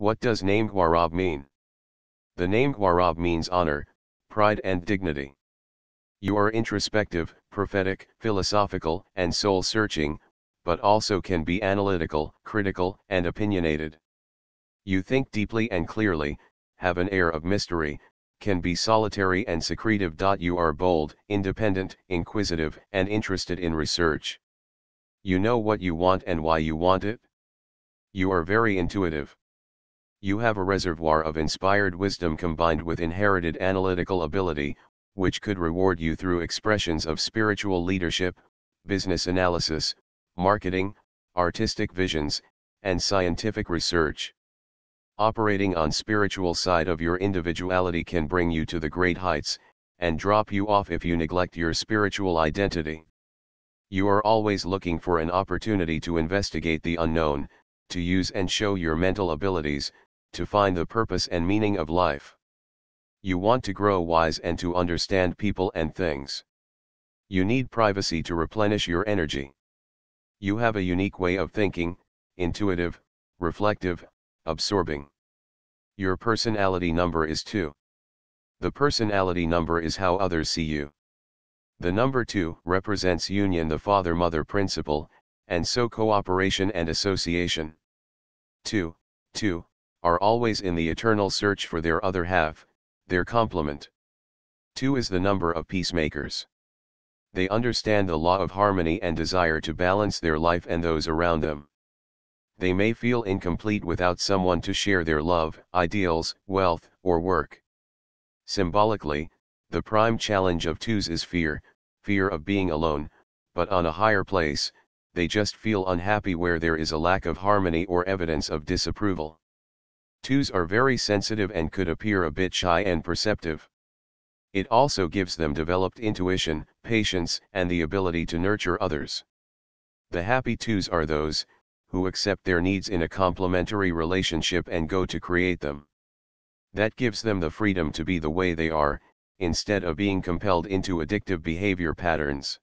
What does name Gaurav mean? The name Gaurav means honor, pride and dignity. You are introspective, prophetic, philosophical, and soul-searching, but also can be analytical, critical, and opinionated. You think deeply and clearly, have an air of mystery, can be solitary and secretive. You are bold, independent, inquisitive, and interested in research. You know what you want and why you want it. You are very intuitive. You have a reservoir of inspired wisdom combined with inherited analytical ability, which could reward you through expressions of spiritual leadership, business analysis, marketing, artistic visions, and scientific research. Operating on spiritual side of your individuality can bring you to the great heights, and drop you off if you neglect your spiritual identity. You are always looking for an opportunity to investigate the unknown, to use and show your mental abilities, to find the purpose and meaning of life. You want to grow wise and to understand people and things. You need privacy to replenish your energy. You have a unique way of thinking, intuitive, reflective, absorbing. Your personality number is 2. The personality number is how others see you. The number 2 represents union the father-mother principle, and so cooperation and association. 2, 2, are always in the eternal search for their other half, their complement. 2 is the number of peacemakers. They understand the law of harmony and desire to balance their life and those around them they may feel incomplete without someone to share their love, ideals, wealth, or work. Symbolically, the prime challenge of twos is fear, fear of being alone, but on a higher place, they just feel unhappy where there is a lack of harmony or evidence of disapproval. Twos are very sensitive and could appear a bit shy and perceptive. It also gives them developed intuition, patience, and the ability to nurture others. The happy twos are those, who accept their needs in a complementary relationship and go to create them. That gives them the freedom to be the way they are, instead of being compelled into addictive behavior patterns.